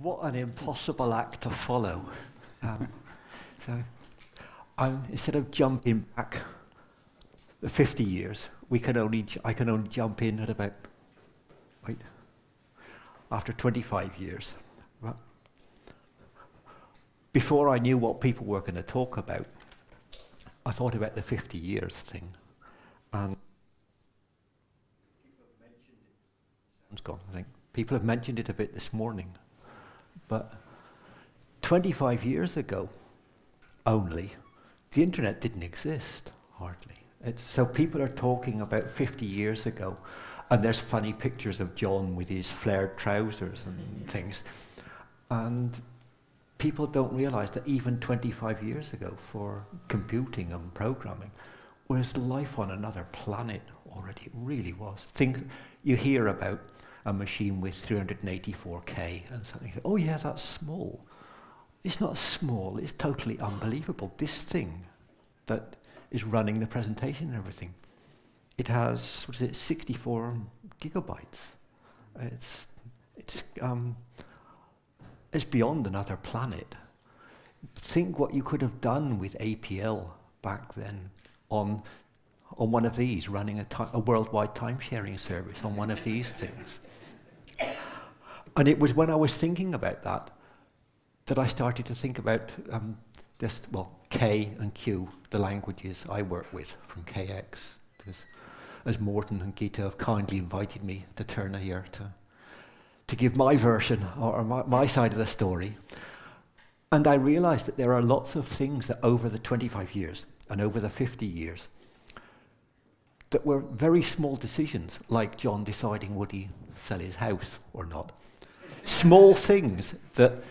what an impossible act to follow. Um, so, I'm, instead of jumping back the 50 years, we can only, I can only jump in at about, wait, after 25 years. Before I knew what people were going to talk about, I thought about the 50 years thing. And it's gone, I think. People have mentioned it a bit this morning. But 25 years ago, only, the internet didn't exist, hardly. It's, so people are talking about 50 years ago, and there's funny pictures of John with his flared trousers and mm-hmm. things. And people don't realize that even 25 years ago, for computing and programming, was life on another planet already. It really was. Things you hear about a machine with 384K and something. Oh, yeah, that's small. It's not small, it's totally unbelievable. This thing that is running the presentation and everything, it has, what is it, 64 gigabytes. It's, it's, um, it's beyond another planet. Think what you could have done with APL back then on, on one of these, running a, a worldwide time sharing service on one of these things. And it was when I was thinking about that that I started to think about um, just, well, K and Q, the languages I work with from KX. As Morten and Gitte have kindly invited me to turn here to, to give my version or, my, my side of the story. And I realized that there are lots of things that over the 25 years and over the 50 years that were very small decisions, like John deciding would he sell his house or not. small things that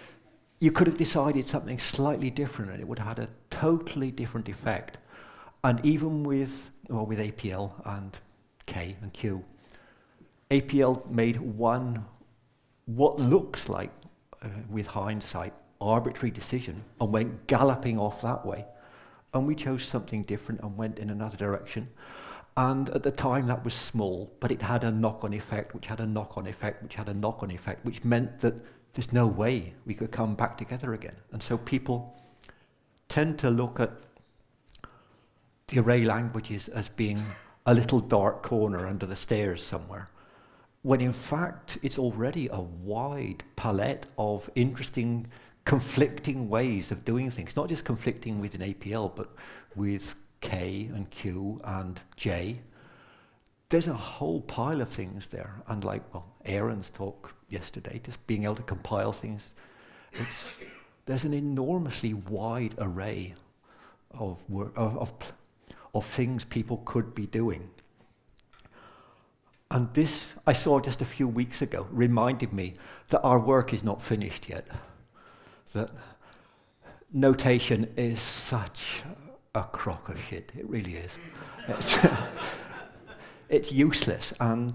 you could have decided something slightly different and it would have had a totally different effect. And even with, well, with APL and K and Q, APL made one, what looks like, uh, with hindsight, arbitrary decision and went galloping off that way. And we chose something different and went in another direction. And at the time that was small, but it had a knock-on effect, which had a knock-on effect, which had a knock-on effect, which meant that there's no way we could come back together again. And so people tend to look at the array languages as being a little dark corner under the stairs somewhere, when in fact it's already a wide palette of interesting, conflicting ways of doing things, not just conflicting with an APL, but with K and Q and J. There's a whole pile of things there. And like, well, Aaron's talk yesterday, just being able to compile things. It's, there's an enormously wide array of, of, of, of things people could be doing. And this, I saw just a few weeks ago, reminded me that our work is not finished yet. That notation is such a crock of shit. It really is. It's, it's useless. And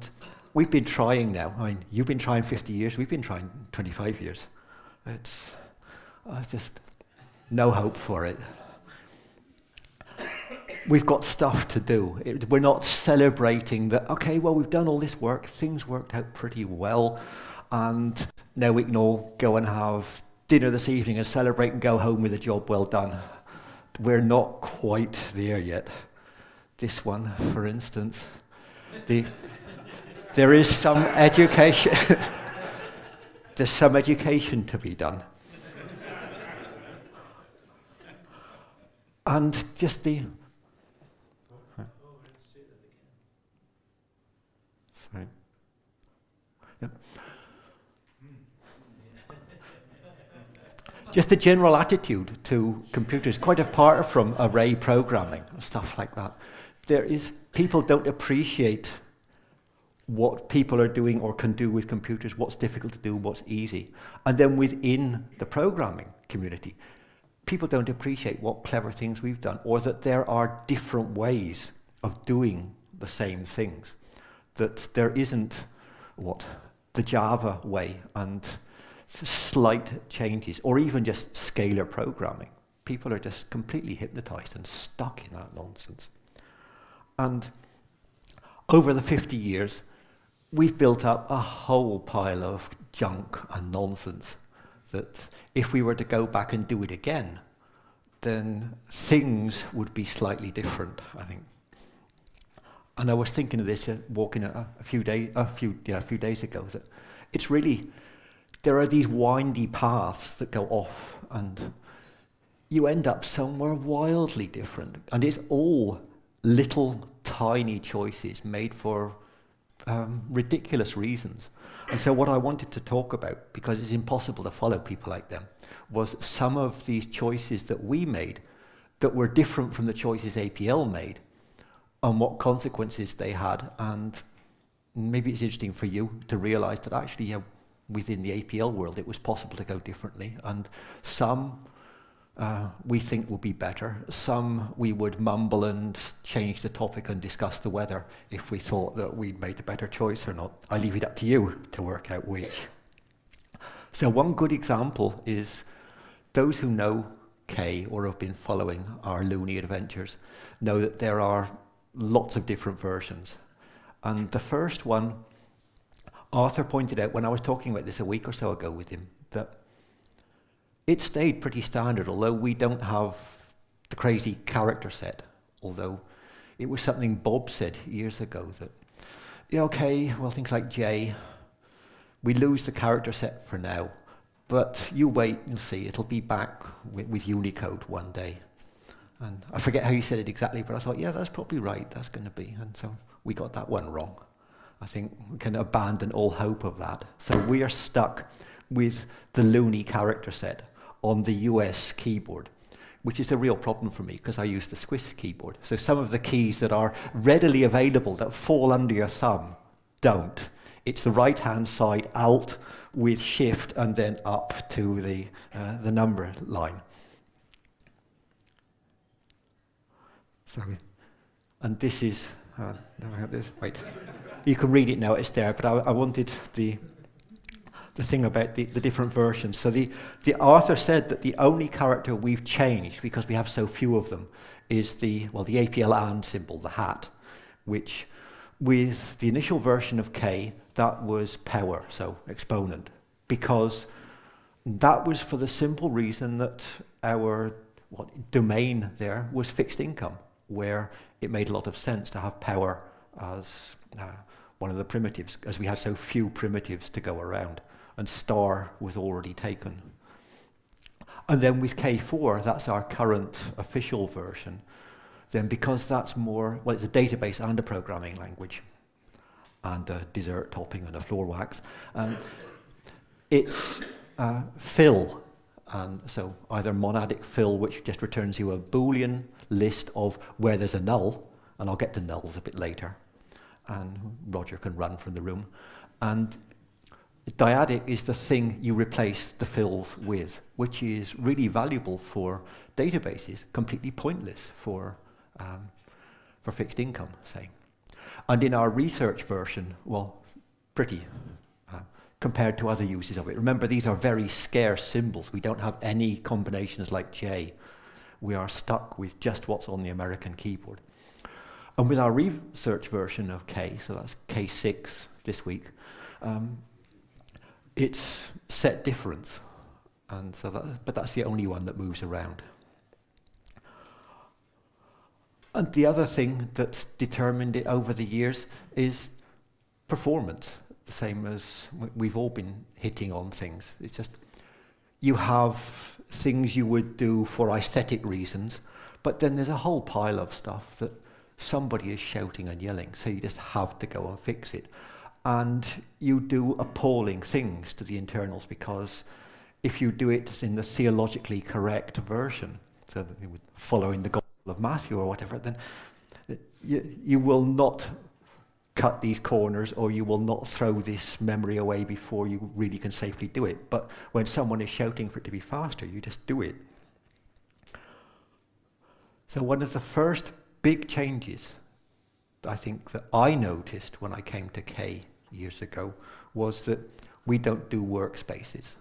we've been trying now. I mean, you've been trying 50 years, we've been trying 25 years. It's uh, just no hope for it. We've got stuff to do. It, we're not celebrating that, okay, well, we've done all this work, things worked out pretty well, and now we can all go and have dinner this evening and celebrate and go home with a job well done. We're not quite there yet. This one, for instance, the, there is some education. There's some education to be done. and just the. Sorry. Yep. Just the general attitude to computers, quite apart from array programming and stuff like that. There is, people don't appreciate what people are doing or can do with computers, what's difficult to do, what's easy. And then within the programming community, people don't appreciate what clever things we've done or that there are different ways of doing the same things. That there isn't what the Java way and slight changes or even just scalar programming. People are just completely hypnotized and stuck in that nonsense. And over the 50 years, we've built up a whole pile of junk and nonsense that if we were to go back and do it again, then things would be slightly different, I think. And I was thinking of this uh, walking a, a few days a few yeah, a few days ago that it's really there are these windy paths that go off and you end up somewhere wildly different. And it's all little tiny choices made for um, ridiculous reasons. And so, what I wanted to talk about, because it's impossible to follow people like them, was some of these choices that we made that were different from the choices APL made and what consequences they had. And maybe it's interesting for you to realize that actually, yeah, within the APL world, it was possible to go differently. And some uh, we think would be better. Some we would mumble and change the topic and discuss the weather if we thought that we'd made the better choice or not. I leave it up to you to work out which. So, one good example is those who know K or have been following our Looney adventures know that there are lots of different versions. And the first one, Arthur pointed out when I was talking about this a week or so ago with him, that it stayed pretty standard, although we don't have the crazy character set. Although it was something Bob said years ago that, yeah, okay, well, things like J, we lose the character set for now, but you wait and see, it'll be back with, with Unicode one day. And I forget how you said it exactly, but I thought, yeah, that's probably right, that's going to be. And so we got that one wrong. I think we can abandon all hope of that. So we are stuck with the loony character set on the US keyboard, which is a real problem for me because I use the Swiss keyboard. So some of the keys that are readily available that fall under your thumb don't. It's the right hand side Alt with Shift and then up to the, uh, the number line. Sorry. And this is, uh, this. Wait. You can read it now, it's there, but I, I wanted the the thing about the, the different versions. So the, the Arthur said that the only character we've changed, because we have so few of them, is the, well, the APL and symbol, the hat, which with the initial version of K, that was power, so exponent, because that was for the simple reason that our what, domain there was fixed income, where it made a lot of sense to have power as uh, one of the primitives, as we had so few primitives to go around and star was already taken. And then with K4, that's our current official version, then because that's more, well, it's a database and a programming language, and a dessert topping and a floor wax, um, it's uh, fill. And so either monadic fill, which just returns you a Boolean list of where there's a null, and I'll get to nulls a bit later, and Roger can run from the room. And Dyadic is the thing you replace the fills with, which is really valuable for databases, completely pointless for, um, for fixed income, say. And in our research version, well, pretty compared to other uses of it. Remember, these are very scarce symbols. We don't have any combinations like J. We are stuck with just what's on the American keyboard. And with our research version of K, so that's K6 this week, um, it's set difference. And so that, but that's the only one that moves around. And the other thing that's determined it over the years is performance, the same as we've all been hitting on things. It's just you have things you would do for aesthetic reasons, but then there's a whole pile of stuff that somebody is shouting and yelling, so you just have to go and fix it and you do appalling things to the internals because if you do it in the theologically correct version, so following the Gospel of Matthew or whatever, then uh, you, you will not cut these corners or you will not throw this memory away before you really can safely do it. But when someone is shouting for it to be faster, you just do it. So one of the first big changes I think that I noticed when I came to K years ago was that we don't do workspaces.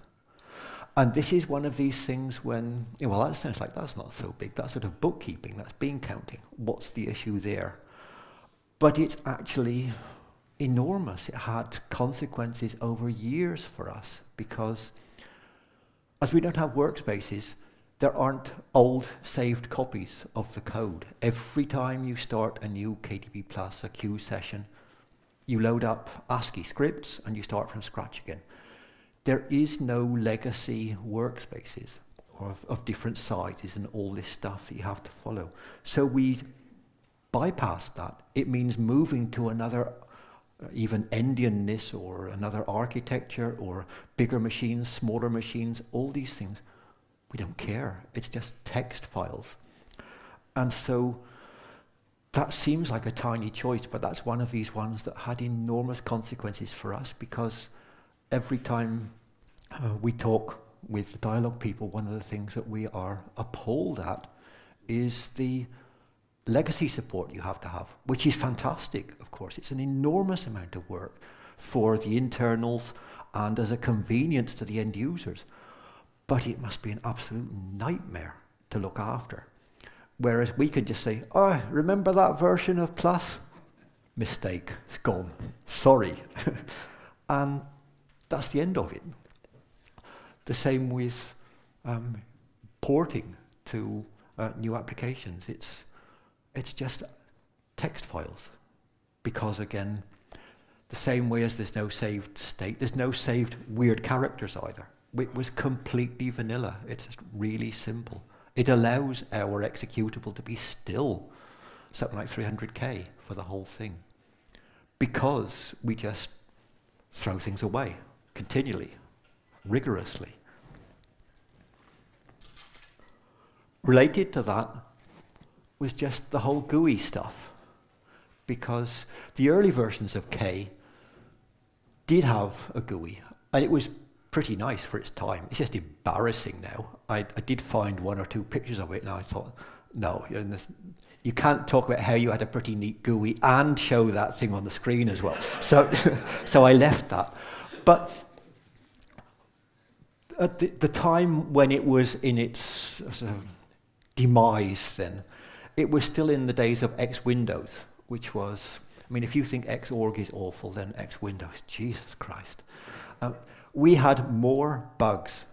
And this is one of these things when, well, that sounds like that's not so big. That's sort of bookkeeping, that's bean counting. What's the issue there? But it's actually enormous. It had consequences over years for us because as we don't have workspaces, there aren't old saved copies of the code. Every time you start a new KDB Plus, a Q session, you load up ASCII scripts and you start from scratch again. There is no legacy workspaces of, of different sizes and all this stuff that you have to follow. So we bypass that. It means moving to another uh, even Endianness or another architecture or bigger machines, smaller machines, all these things. We don't care. It's just text files. And so that seems like a tiny choice, but that's one of these ones that had enormous consequences for us because every time uh, we talk with the Dyalog people, one of the things that we are appalled at is the legacy support you have to have, which is fantastic, of course. It's an enormous amount of work for the internals and as a convenience to the end users. But it must be an absolute nightmare to look after. Whereas we could just say, oh, remember that version of Plus? Mistake, it's gone. Sorry. and that's the end of it. The same with um, porting to uh, new applications. It's it's just text files. Because again, the same way as there's no saved state, there's no saved weird characters either. It was completely vanilla. It's just really simple. It allows our executable to be still something like 300k for the whole thing. Because we just throw things away continually, rigorously. Related to that, was just the whole GUI stuff. Because the early versions of K did have a GUI, and it was pretty nice for its time. It's just embarrassing now. I, I did find one or two pictures of it, and I thought, no, this, you can't talk about how you had a pretty neat GUI and show that thing on the screen as well. So, so I left that. But at the, the time when it was in its sort of demise, then it was still in the days of X Windows, which was, I mean, if you think Xorg is awful, then X Windows, Jesus Christ. Um, we had more bugs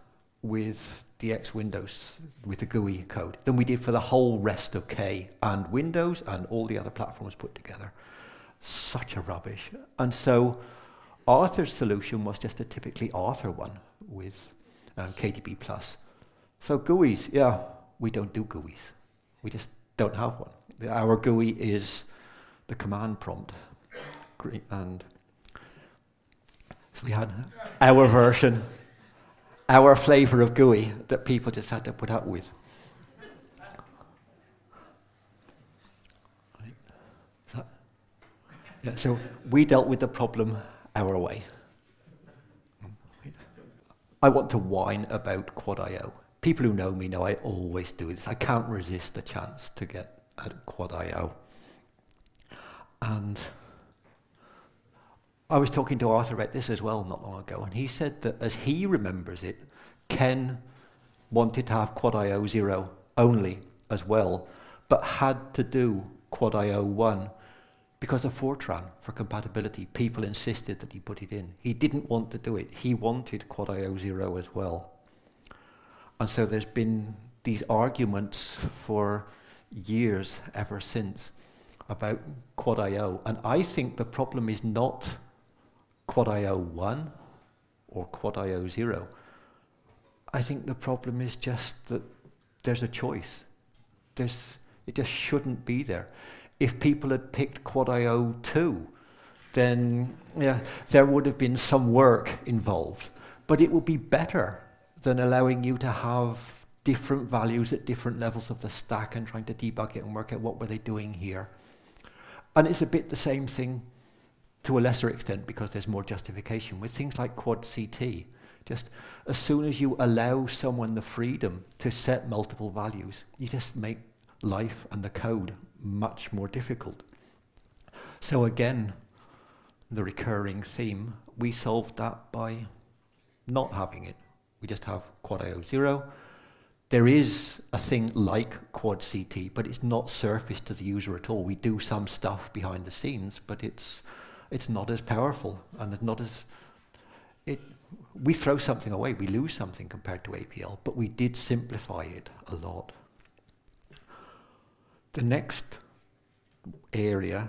with the X Windows, with the GUI code, than we did for the whole rest of K and Windows and all the other platforms put together. Such a rubbish. And so Arthur's solution was just a typically Arthur one with um, KDB+. So GUIs, yeah, we don't do GUIs. We just don't have one. Our GUI is the command prompt. And so we had our version, our flavor of GUI that people just had to put up with. Yeah, so we dealt with the problem our way. I want to whine about Quad Quad.io people who know me know I always do this. I can't resist the chance to get at Quad IO. And I was talking to Arthur about this as well not long ago, and he said that as he remembers it, Ken wanted to have Quad Quad.io 0 only as well, but had to do Quad Quad.io 1 because of Fortran for compatibility. People insisted that he put it in. He didn't want to do it. He wanted Quad Quad.io 0 as well. And so there's been these arguments for years ever since about Quad IO. And I think the problem is not Quad IO 1 or Quad IO 0. I think the problem is just that there's a choice. There's, it just shouldn't be there. If people had picked Quad IO 2, then yeah, there would have been some work involved. But it would be better than allowing you to have different values at different levels of the stack and trying to debug it and work out what were they doing here. And it's a bit the same thing to a lesser extent because there's more justification with things like quad CT. Just as soon as you allow someone the freedom to set multiple values, you just make life and the code much more difficult. So again, the recurring theme, we solved that by not having it. We just have quad IO 0. There is a thing like quad CT, but it's not surfaced to the user at all. We do some stuff behind the scenes, but it's, it's not as powerful and it's not as, it, we throw something away, we lose something compared to APL, but we did simplify it a lot. The next area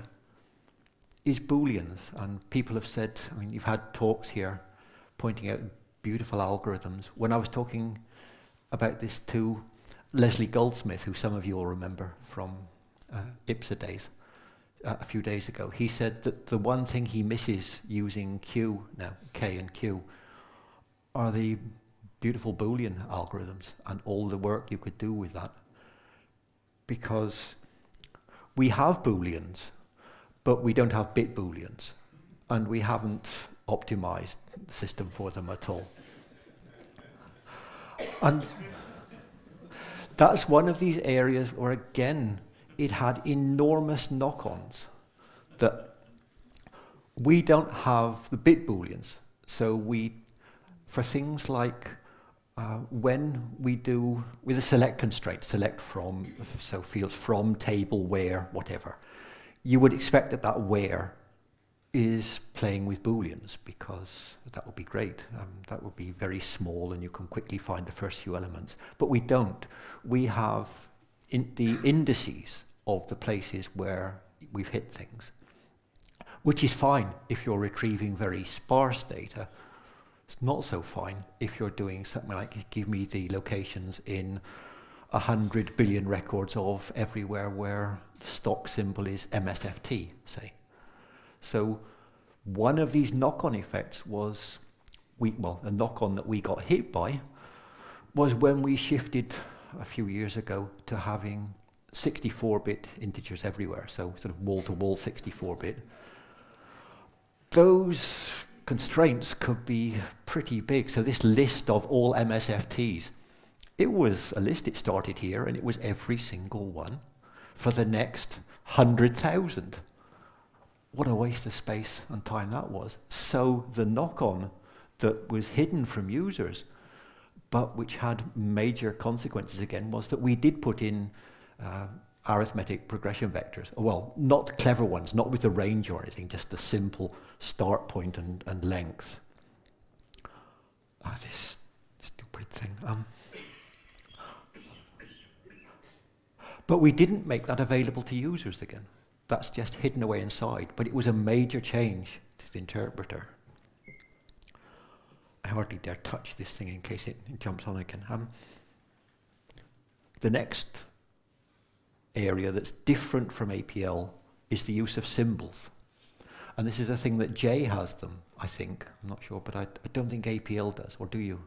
is Booleans, and people have said, I mean, you've had talks here pointing out beautiful algorithms. When I was talking about this to Leslie Goldsmith, who some of you will remember from uh, IPSA days, uh, a few days ago, he said that the one thing he misses using Q now, K and Q, are the beautiful Boolean algorithms and all the work you could do with that. Because we have Booleans, but we don't have bit Booleans, and we haven't optimized system for them at all. And that's one of these areas where, again, it had enormous knock ons that we don't have the bit booleans. So we, for things like uh, when we do with a select constraint, select from, so fields from, table, where, whatever, you would expect that that where is playing with booleans because that would be great. Um, that would be very small and you can quickly find the first few elements. But we don't. We have in the indices of the places where we've hit things, which is fine if you're retrieving very sparse data. It's not so fine if you're doing something like give me the locations in a hundred billion records of everywhere where the stock symbol is MSFT, say. So one of these knock-on effects was, we, well, a knock-on that we got hit by was when we shifted a few years ago to having 64-bit integers everywhere, so sort of wall-to-wall 64-bit. Those constraints could be pretty big. So this list of all MSFTs, it was a list, it started here, and it was every single one for the next 100,000. What a waste of space and time that was. So the knock-on that was hidden from users, but which had major consequences again, was that we did put in uh, arithmetic progression vectors. Well, not clever ones, not with a range or anything, just the simple start point and, and length. Ah, this stupid thing. Um, but we didn't make that available to users again. That's just hidden away inside. But it was a major change to the interpreter. I hardly dare touch this thing in case it, jumps on again. Um, the next area that's different from APL is the use of symbols. And this is a thing that J has them, I think. I'm not sure, but I, I don't think APL does, or do you?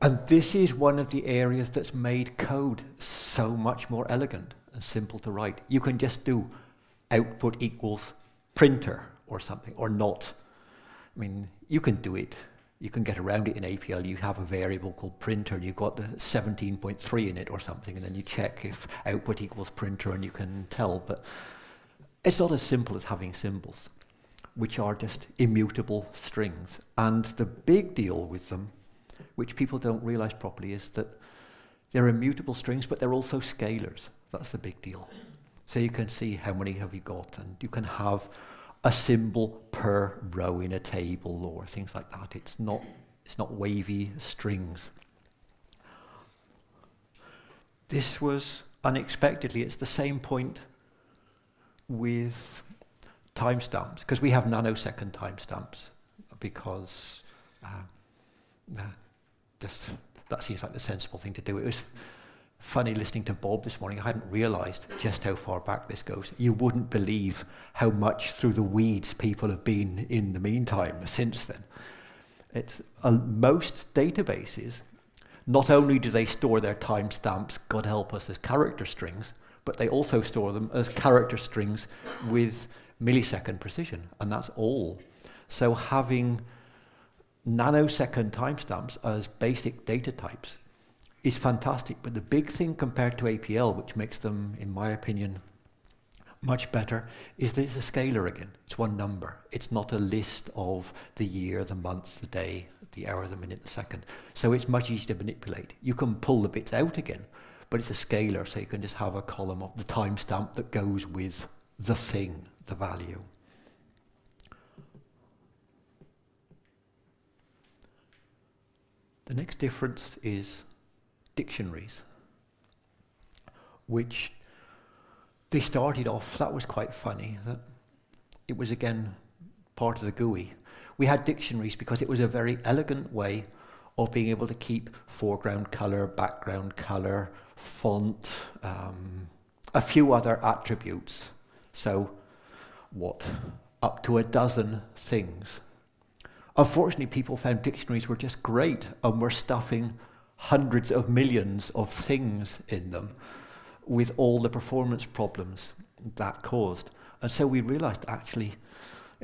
And this is one of the areas that's made code so much more elegant and simple to write. You can just do output equals printer or something, or not. I mean, you can do it you can get around it in APL. You have a variable called printer, and you've got the 17.3 in it or something, and then you check if output equals printer, and you can tell. But it's not as simple as having symbols, which are just immutable strings. And the big deal with them, which people don't realize properly, is that they're immutable strings, but they're also scalars. That's the big deal. So you can see how many have you got, and you can have a symbol per row in a table or things like that. It's not, it's not wavy strings. This was unexpectedly, it's the same point with timestamps, because we have nanosecond timestamps, because uh, uh, that seems like the sensible thing to do. It was funny listening to Bob this morning. I hadn't realized just how far back this goes. You wouldn't believe how much through the weeds people have been in the meantime since then. It's uh, most databases. Not only do they store their timestamps, God help us, as character strings, but they also store them as character strings with millisecond precision, and that's all. So having nanosecond timestamps as basic data types is fantastic. But the big thing compared to APL, which makes them, in my opinion, much better, is that it's a scalar again. It's one number. It's not a list of the year, the month, the day, the hour, the minute, the second. So it's much easier to manipulate. You can pull the bits out again, but it's a scalar, so you can just have a column of the timestamp that goes with the thing, the value. The next difference is dictionaries, which they started off, that was quite funny. That it was again part of the GUI. We had dictionaries because it was a very elegant way of being able to keep foreground color, background color, font, um, a few other attributes. So, what? Up to a dozen things. Unfortunately, people found dictionaries were just great and were stuffing hundreds of millions of things in them with all the performance problems that caused. And so we realized actually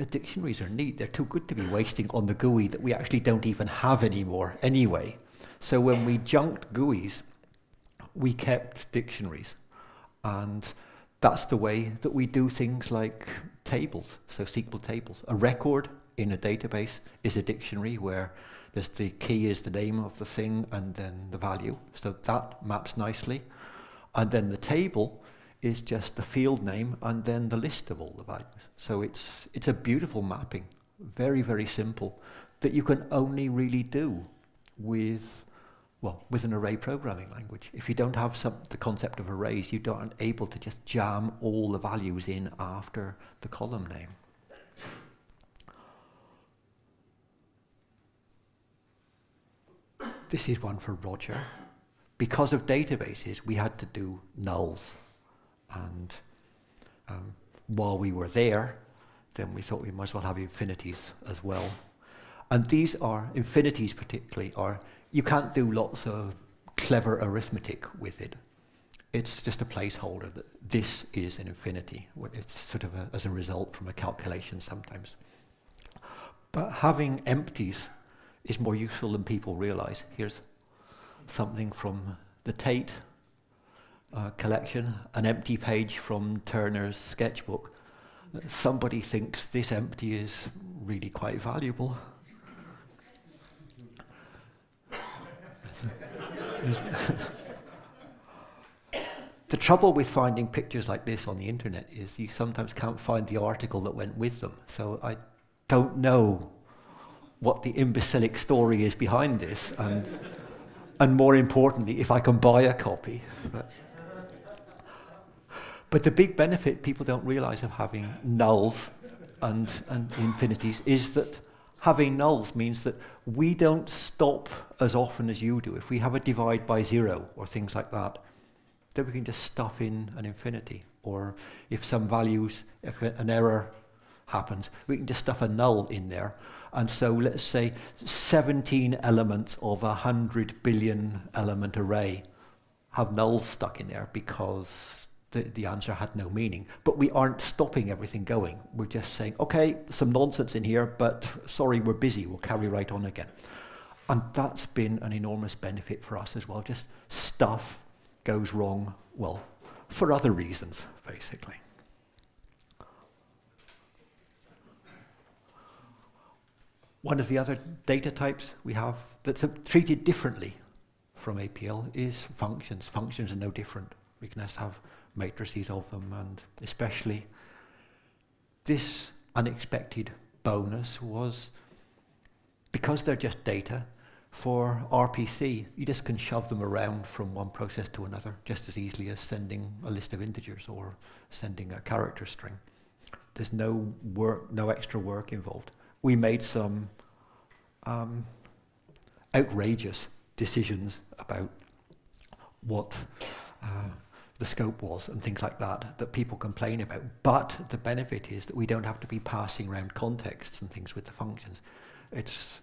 uh, dictionaries are neat. They're too good to be wasting on the GUI that we actually don't even have anymore anyway. So when we junked GUIs, we kept dictionaries. And that's the way that we do things like tables, so SQL tables. A record in a database is a dictionary where there's the key is the name of the thing and then the value. So that maps nicely. And then the table is just the field name and then the list of all the values. So it's, it's a beautiful mapping, very, very simple, that you can only really do with, well, with an array programming language. If you don't have some, the concept of arrays, you aren't able to just jam all the values in after the column name. This is one for Roger because of databases, we had to do nulls. And um, while we were there, then we thought we might as well have infinities as well. And these are, infinities particularly, are, you can't do lots of clever arithmetic with it. It's just a placeholder that this is an infinity. It's sort of a, as a result from a calculation sometimes. But having empties is more useful than people realize. Here's something from the Tate uh, collection, an empty page from Turner's sketchbook. Somebody thinks this empty is really quite valuable. the trouble with finding pictures like this on the internet is you sometimes can't find the article that went with them. So I don't know what the imbecilic story is behind this. And and more importantly, if I can buy a copy. But, but the big benefit people don't realize of having nulls and, and infinities is that having nulls means that we don't stop as often as you do. If we have a divide by zero or things like that, then we can just stuff in an infinity. Or if some values, if an error happens, we can just stuff a null in there and so let's say 17 elements of a 100 billion element array have nulls stuck in there because the, the answer had no meaning. But we aren't stopping everything going. We're just saying, okay, some nonsense in here, but sorry, we're busy. We'll carry right on again. And that's been an enormous benefit for us as well. Just stuff goes wrong, well, for other reasons, basically. One of the other data types we have that's treated differently from APL is functions. Functions are no different. We can just have matrices of them, and especially this unexpected bonus was because they're just data for RPC, you just can shove them around from one process to another just as easily as sending a list of integers or sending a character string. There's no work, no extra work involved we made some um, outrageous decisions about what uh, the scope was and things like that that people complain about. But the benefit is that we don't have to be passing around contexts and things with the functions. It's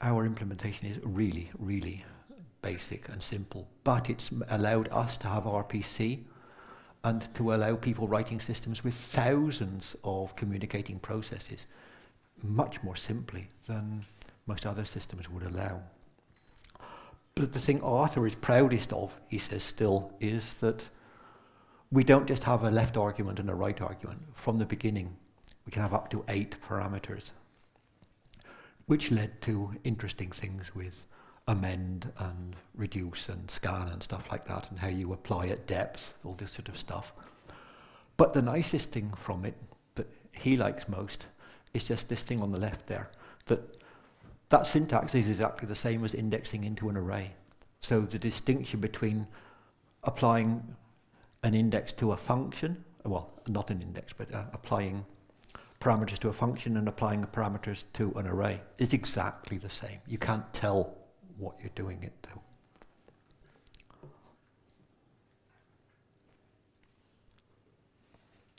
our implementation is really, really basic and simple, but it's allowed us to have RPC and to allow people writing systems with thousands of communicating processes much more simply than most other systems would allow. But the thing Arthur is proudest of, he says still, is that we don't just have a left argument and a right argument. From the beginning, we can have up to eight parameters, which led to interesting things with amend and reduce and scan and stuff like that, and how you apply at depth, all this sort of stuff. But the nicest thing from it that he likes most it's just this thing on the left there, that that syntax is exactly the same as indexing into an array. So the distinction between applying an index to a function, well, not an index, but uh, applying parameters to a function and applying parameters to an array is exactly the same. You can't tell what you're doing it to.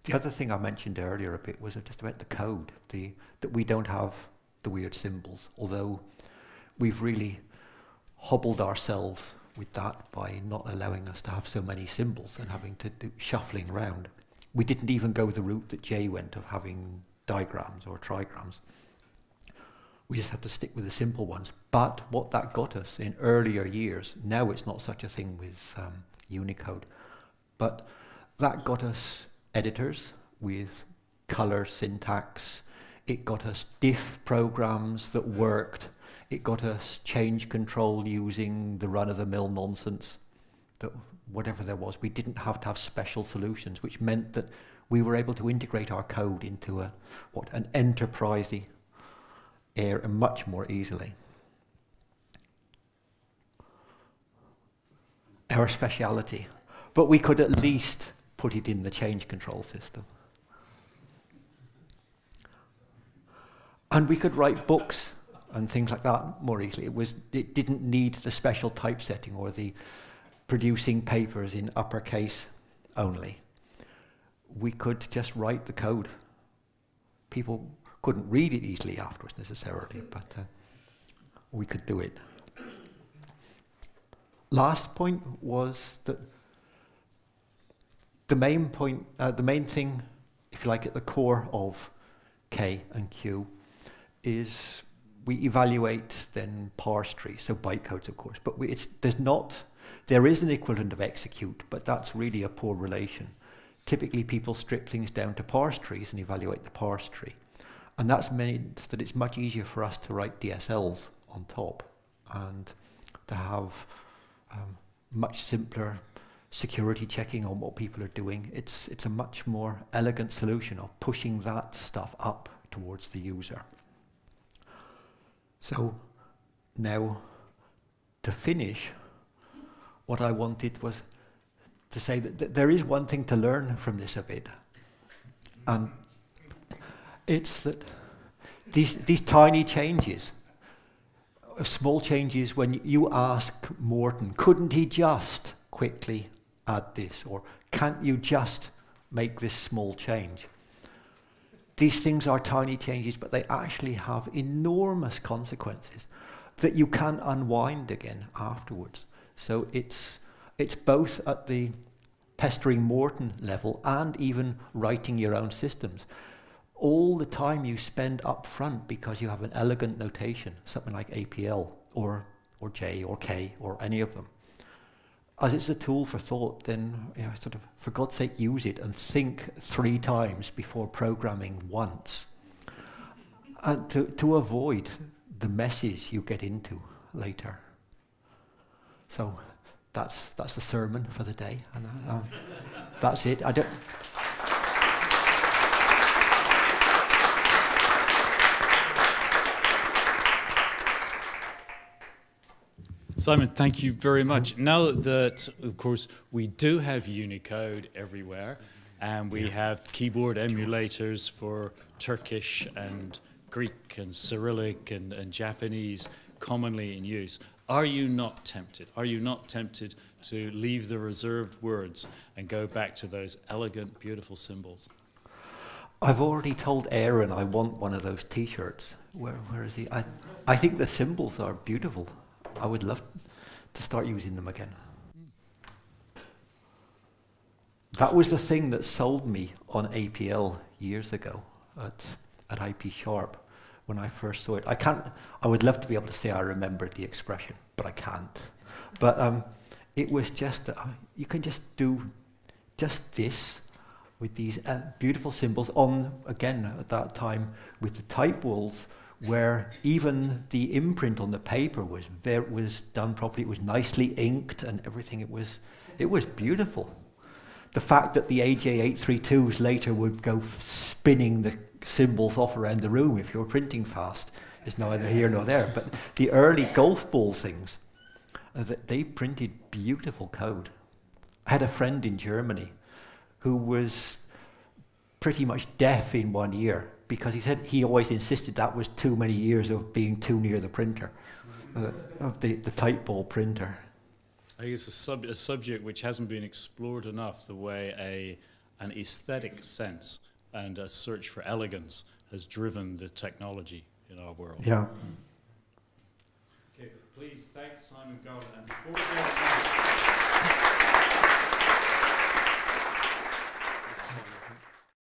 The other thing I mentioned earlier a bit was just about the code, the, that we don't have the weird symbols, although we've really hobbled ourselves with that by not allowing us to have so many symbols and having to do shuffling around. We didn't even go the route that J went of having digrams or trigrams. We just had to stick with the simple ones. But what that got us in earlier years, now it's not such a thing with um, Unicode, but that got us editors with color syntax. It got us diff programs that worked. It got us change control using the run-of-the-mill nonsense that whatever there was. We didn't have to have special solutions, which meant that we were able to integrate our code into a what an enterprisey area much more easily. Our speciality, but we could at least put it in the change control system. And we could write books and things like that more easily. It was it didn't need the special typesetting or the producing papers in uppercase only we could just write the code. People couldn't read it easily afterwards necessarily, but uh, we could do it. Last point was that the main point, uh, the main thing, if you like, at the core of K and Q is we evaluate then parse trees, so bytecodes, of course, but we, it's, there's not, there is an equivalent of execute, but that's really a poor relation typically people strip things down to parse trees and evaluate the parse tree. And that's meant that it's much easier for us to write DSLs on top and to have um, much simpler security checking on what people are doing. It's, it's a much more elegant solution of pushing that stuff up towards the user. So now to finish, what I wanted was to say that th there is one thing to learn from this a bit. And it's that these, these tiny changes, small changes when you ask Morten, couldn't he just quickly add this? Or can't you just make this small change? These things are tiny changes, but they actually have enormous consequences that you can unwind again afterwards. So it's it's both at the pestering Morten level and even writing your own systems. All the time you spend up front because you have an elegant notation, something like APL or, or J or K or any of them. As it's a tool for thought, then you know, sort of, for God's sake, use it and think three times before programming once. And to, to avoid the messes you get into later. So that's, that's the sermon for the day. And um, that's it. I don't. Simon, thank you very much. Now that, of course, we do have Unicode everywhere, and we have keyboard emulators for Turkish and Greek and Cyrillic and, and Japanese commonly in use. Are you not tempted? Are you not tempted to leave the reserved words and go back to those elegant, beautiful symbols? I've already told Aaron I want one of those T-shirts. Where, where is he? I, I think the symbols are beautiful. I would love to start using them again. That was the thing that sold me on APL years ago at, at IP Sharp when I first saw it. I can't, I would love to be able to say I remembered the expression, but I can't. But um, it was just, uh, you can just do just this with these uh, beautiful symbols on, again, at that time, with the typeballs, where even the imprint on the paper was, was done properly. It was nicely inked and everything. It was, it was beautiful. the fact that the AJ832s later would go spinning the symbols off around the room if you're printing fast is neither here nor there. But the early golf ball things, uh, they printed beautiful code. I had a friend in Germany who was pretty much deaf in one ear because he said he always insisted that was too many years of being too near the printer, uh, of the, the type ball printer. I guess a, sub, a subject which hasn't been explored enough the way a, an aesthetic sense and a search for elegance has driven the technology in our world. Yeah. Okay, please thank Simon Garland.